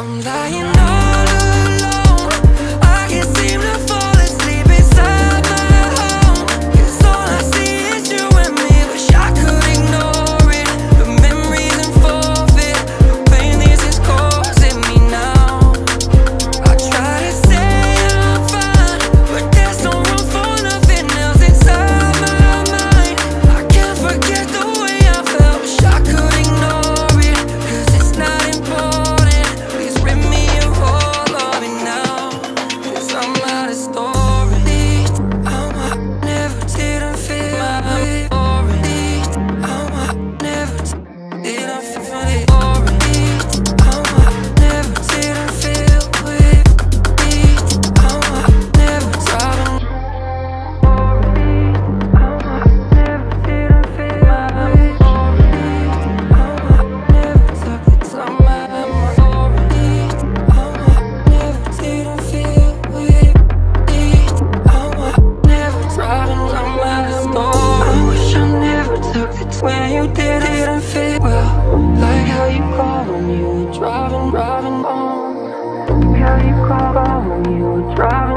I'm lying on keep when you, drive.